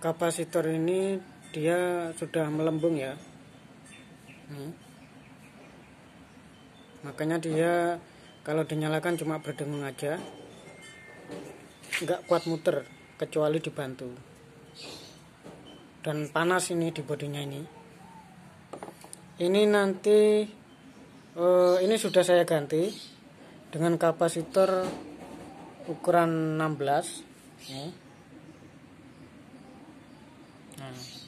kapasitor ini dia sudah melembung ya. Hmm. makanya dia kalau dinyalakan cuma berdengung aja nggak kuat muter kecuali dibantu. Dan panas ini di bodinya ini. Ini nanti uh, ini sudah saya ganti dengan kapasitor ukuran 16 nih nah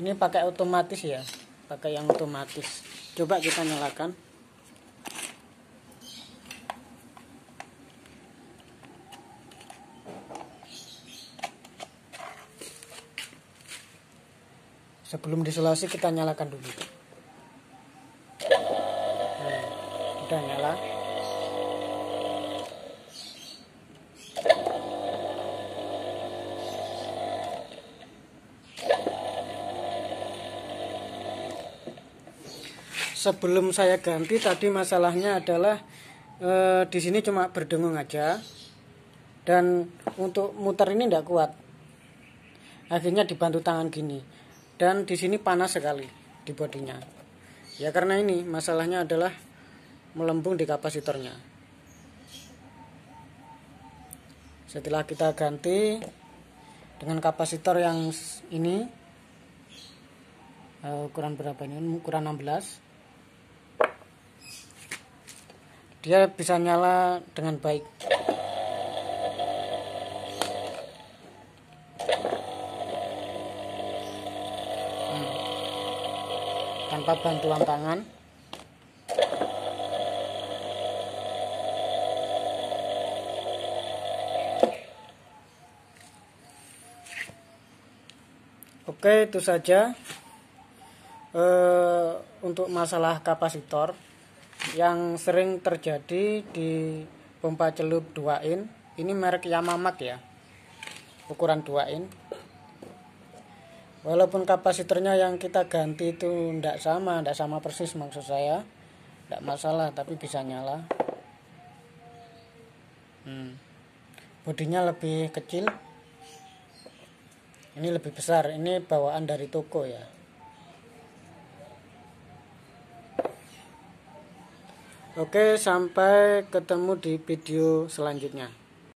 ini pakai otomatis ya? Pakai yang otomatis. Coba kita nyalakan. Sebelum disolasi kita nyalakan dulu. Nah, udah nyala sebelum saya ganti tadi masalahnya adalah e, di sini cuma berdengung aja. Dan untuk muter ini tidak kuat. Akhirnya dibantu tangan gini. Dan di sini panas sekali di bodinya. Ya karena ini masalahnya adalah melembung di kapasitornya. Setelah kita ganti dengan kapasitor yang ini uh, ukuran berapa ini? Ukuran 16 dia bisa nyala dengan baik. Hmm. tanpa bantuan tangan. Oke itu saja uh, untuk masalah kapasitor yang sering terjadi di pompa celup 2 in ini merek Yamamak ya. Ukuran 2 in. Walaupun kapasitornya yang kita ganti itu tidak sama tidak sama persis maksud saya. Tidak masalah tapi bisa nyala. Hmm. bodinya lebih kecil. Ini lebih besar ini bawaan dari toko ya Oke, sampai ketemu di video selanjutnya.